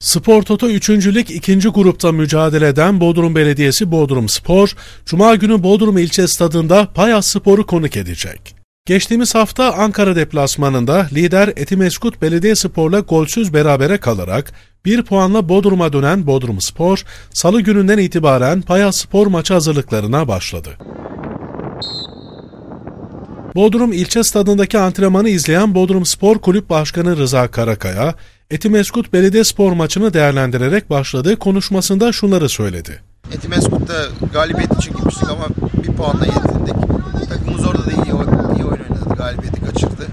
Spor Toto 3. Lig 2. grupta mücadele eden Bodrum Belediyesi Bodrum Spor, Cuma günü Bodrum ilçe stadında Payas Spor'u konuk edecek. Geçtiğimiz hafta Ankara deplasmanında lider Etimeskut Belediyespor'la golsüz berabere kalarak bir puanla Bodrum'a dönen Bodrum Spor, salı gününden itibaren Payas Spor maçı hazırlıklarına başladı. Bodrum ilçe stadındaki antrenmanı izleyen Bodrum Spor Kulüp Başkanı Rıza Karakaya, Etimeskut Belediyespor maçını değerlendirerek başladığı konuşmasında şunları söyledi. Etimeskut'ta galibiyet için gitmiştik ama bir puanla yetindik. Takımımız orada da iyi, iyi oyun oynadı, galibiyeti kaçırdı.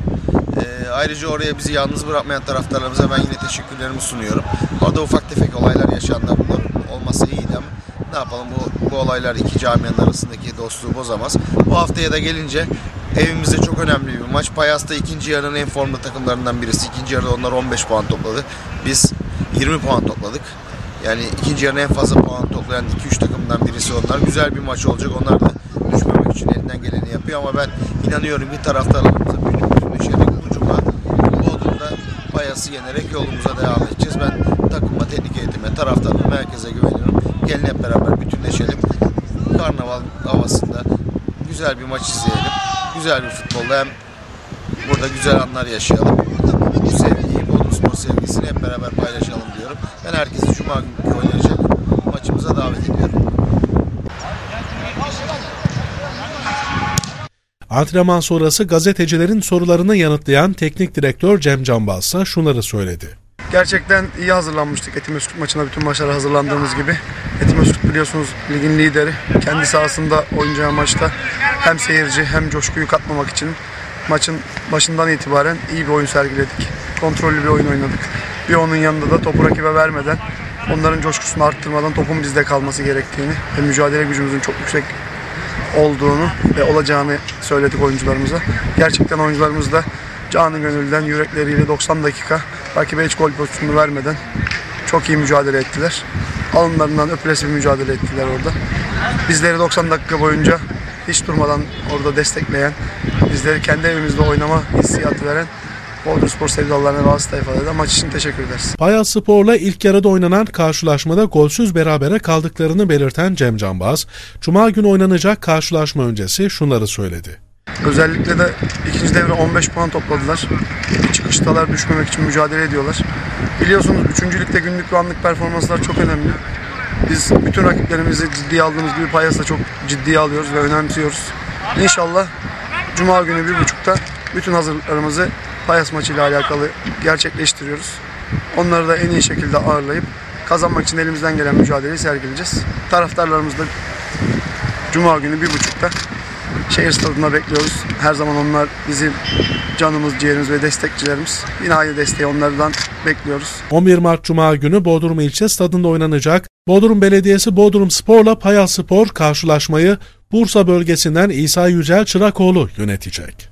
Ee, ayrıca oraya bizi yalnız bırakmayan taraftarlarımıza ben yine teşekkürlerimi sunuyorum. Orada ufak tefek olaylar yaşandı. Bunlar olmasa iyiydi ama ne yapalım bu, bu olaylar iki camianın arasındaki dostluğu bozamaz. Bu haftaya da gelince evimizde çok önemli bir maç. Payas'ta ikinci yarının en formlu takımlarından birisi. İkinci yarıda onlar 15 puan topladı. Biz 20 puan topladık. Yani ikinci yarının en fazla puan toplayan 2-3 takımdan birisi onlar. Güzel bir maç olacak. Onlar da düşmemek için elinden geleni yapıyor ama ben inanıyorum ki taraftarlarımıza bütünleşerek bu cuma Bodrum'da Payas'ı yenerek yolumuza devam edeceğiz. Ben takıma, teknik eğitime, taraftarlarıma, herkese güveniyorum. Gelin hep beraber bütünleşelim. Karnaval havasında güzel bir maç izleyelim. Güzel bir futbolda hem burada güzel anlar yaşayalım. Bu sevgiyi, Bodrum Spor sevgisini hep beraber paylaşalım diyorum. Ben herkesi Cuma günü oynayacak maçımıza davet ediyorum. Antrenman sonrası gazetecilerin sorularını yanıtlayan teknik direktör Cem Canbaz ise şunları söyledi. Gerçekten iyi hazırlanmıştık Etimeskut maçına bütün maçlara hazırlandığımız gibi. Etimeskut biliyorsunuz ligin lideri. Kendi sahasında oynayacağı maçta hem seyirci hem coşkuyu katmamak için maçın başından itibaren iyi bir oyun sergiledik. Kontrollü bir oyun oynadık. Bir onun yanında da topu rakibe vermeden onların coşkusunu arttırmadan topun bizde kalması gerektiğini ve mücadele gücümüzün çok yüksek olduğunu ve olacağını söyledik oyuncularımıza. Gerçekten oyuncularımız da canı gönülden yürekleriyle 90 dakika rakibe hiç gol pozisyonu vermeden çok iyi mücadele ettiler. Alınlarından öpülesi bir mücadele ettiler orada. Bizleri 90 dakika boyunca hiç durmadan orada destekleyen, bizleri kendi evimizde oynama hissiyatı veren Bodrum Spor sevdalarına bazı tayfalara da maç için teşekkür ederiz. Payas Spor'la ilk yarıda oynanan karşılaşmada golsüz berabere kaldıklarını belirten Cem Canbaz, Cuma günü oynanacak karşılaşma öncesi şunları söyledi. Özellikle de ikinci devre 15 puan topladılar. Çıkıştalar düşmemek için mücadele ediyorlar. Biliyorsunuz 3. ligde günlük ve anlık performanslar çok önemli. Biz bütün rakiplerimizi ciddiye aldığımız gibi Payas'ı da çok ciddiye alıyoruz ve önemsiyoruz. İnşallah Cuma günü bir buçukta bütün hazırlıklarımızı Payas maçıyla alakalı gerçekleştiriyoruz. Onları da en iyi şekilde ağırlayıp kazanmak için elimizden gelen mücadeleyi sergileyeceğiz. Taraftarlarımız da Cuma günü bir buçukta şehir stadında bekliyoruz. Her zaman onlar bizim canımız, ciğerimiz ve destekçilerimiz. Yine aynı desteği onlardan bekliyoruz. 11 Mart Cuma günü Bodrum ilçe stadında oynanacak Bodrum Belediyesi Bodrum Spor'la Payas Spor karşılaşmayı Bursa bölgesinden İsa Yücel Çırakoğlu yönetecek.